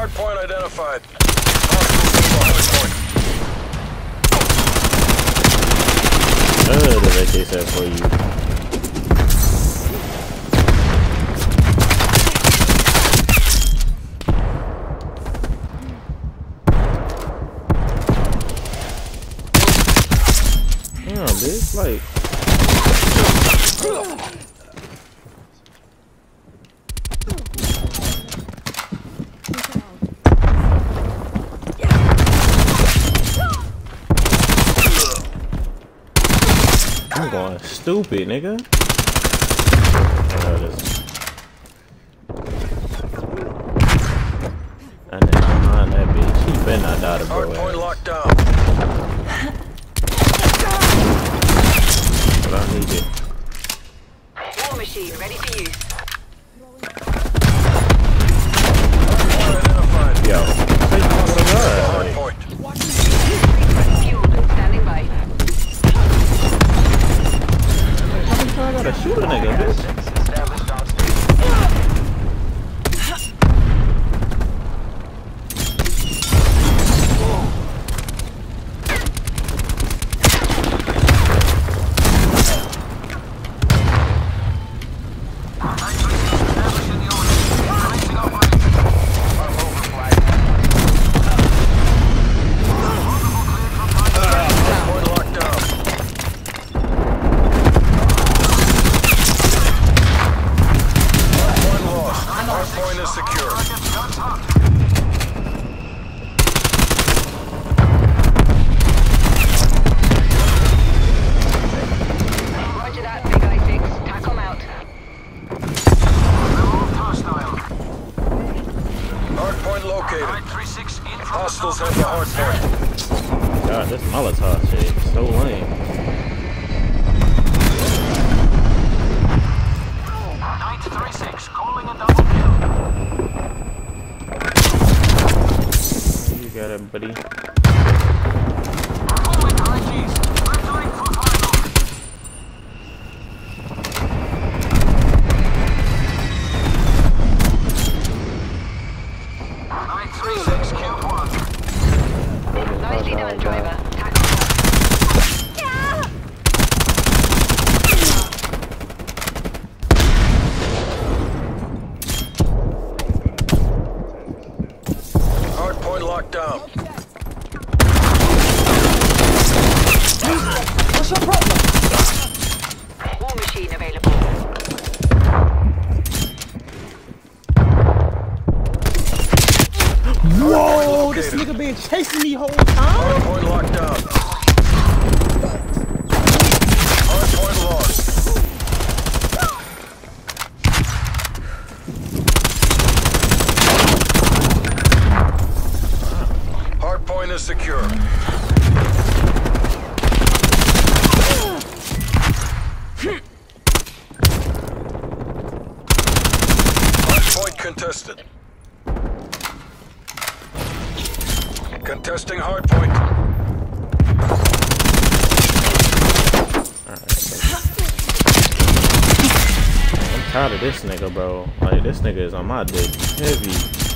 Hard point identified. Uh, the AK set for you. Damn, bitch, like. I'm going stupid, nigga. Oh, this- That nigga behind that bitch. He better not die to Hard bro point locked down. But I need it. War machine ready for use. I shoot a nigga, bitch? Hostiles have the hard point. God, this Molotov shit is so lame. You got it, buddy. Point locked down. War machine available. Whoa, this nigga been chasing me whole time. Hard point locked down. Hard point lost. Hard point is secure. Hard point contested. Contesting hardpoint. I'm tired of this nigga, bro. Like, this nigga is on my dick heavy.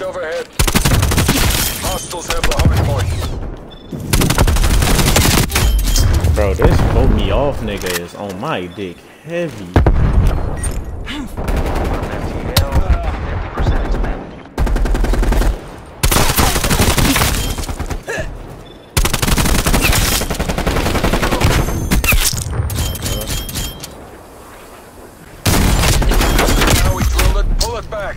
Overhead. Hostiles have the hard point. Bro, this vote me off nigga is on my dick heavy. Now we drilled it. Pull it back.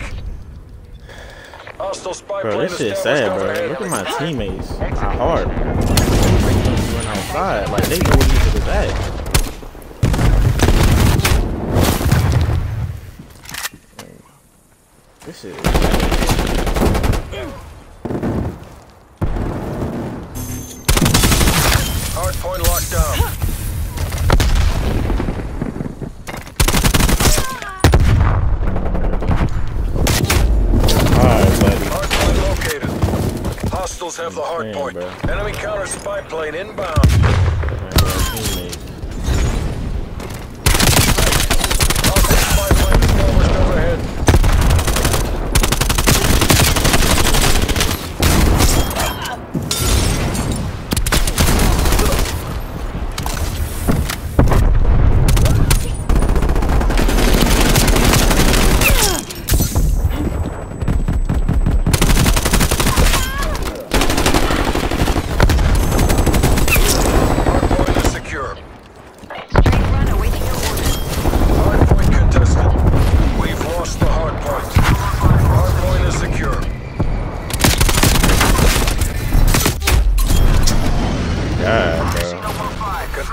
Hostile spy Bro, this shit established sad, bro. Look at my teammates. My heart. Went outside. Like, they know where these niggas at. This is. Hard point locked down. Hostiles have the hard point. Enemy counter spy plane inbound.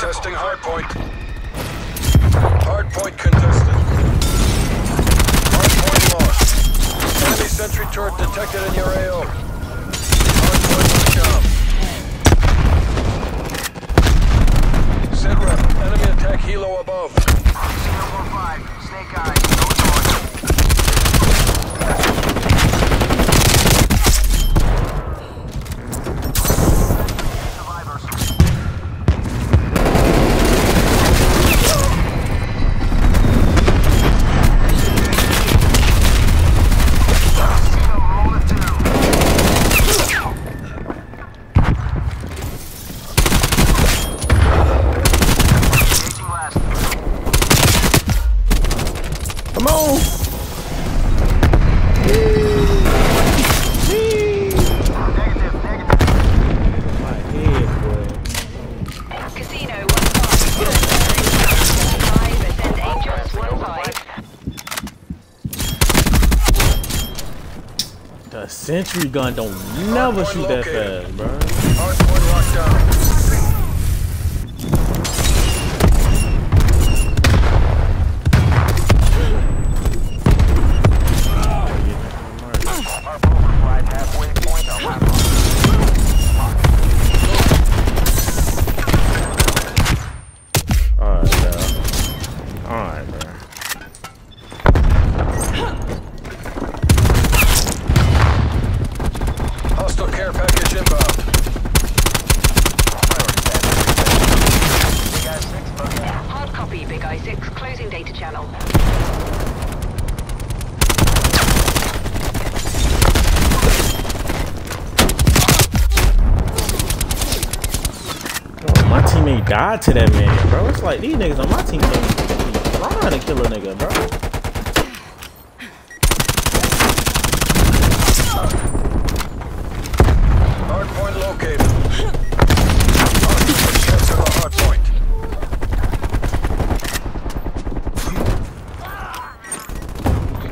Bro. Contesting hardpoint. Hardpoint contested. Hardpoint lost. Enemy sentry turret detected in your AO. Hardpoint locked down. Sit rep. Enemy attack helo above. Come sentry gun don't never shoot that fast, bro. Hardpoint locked down. Alright, bro. Alright, bro. Hostile care package inbound. Hard copy, Big I-6. Closing data channel. Bro, my teammate died to that man, bro. It's like these niggas on my team trying to kill a nigga, bro.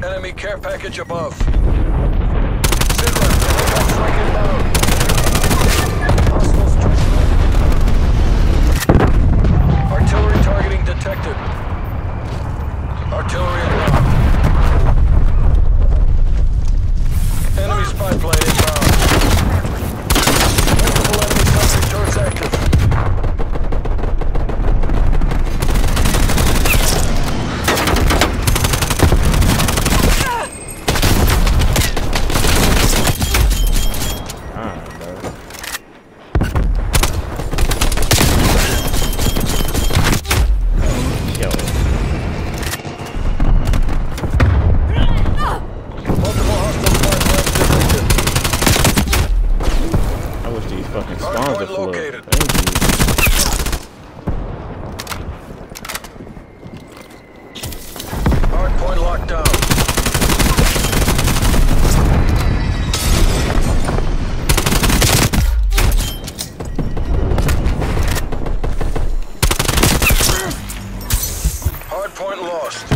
Enemy care package above. Sit detected. Artillery inbound. Enemy spy plane inbound. Multiple enemy sentry turrets active. Alright, bro. Yo, Multiple hostile spy planes detected. I wish these fucking Hardpoint spawns would flood. located. Thank you. Hardpoint locked down. Hardpoint lost.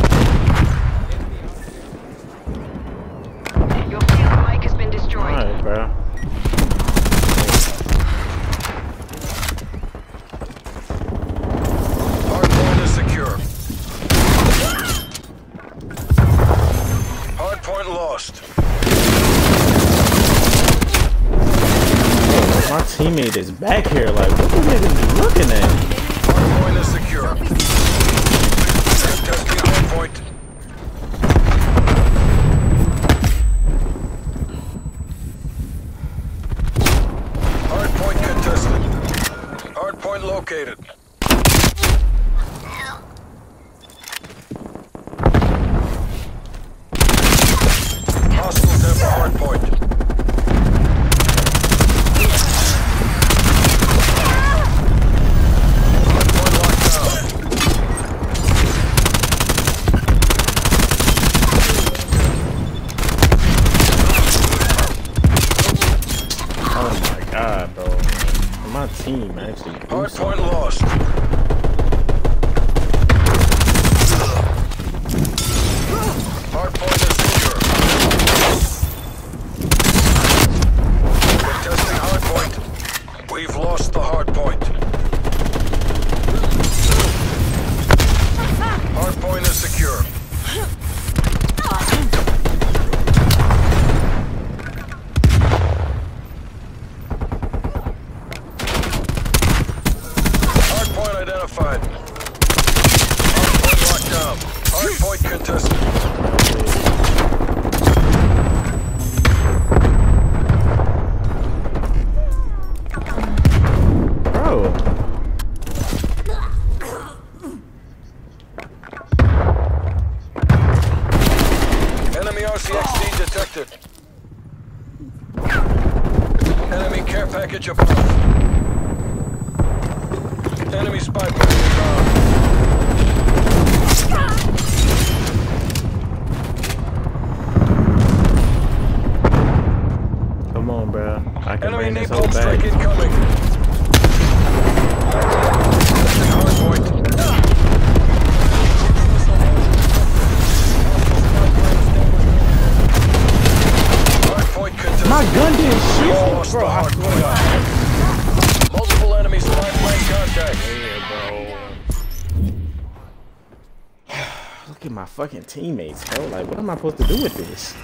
Your field mic has been destroyed. Alright, bro. lost. My teammate is back here. Like, what the is be looking at? Hardpoint is secure. Testing. Hardpoint contested. Hardpoint located. point. RCXD detected. Enemy care package above. Enemy spy plane down. come on, bro. I can Enemy this whole napalm strike incoming. Hard point. My gun didn't shoot, bro. I swear to. God. Multiple enemy spy plane contact. Look at my fucking teammates, bro. Like, what am I supposed to do with this?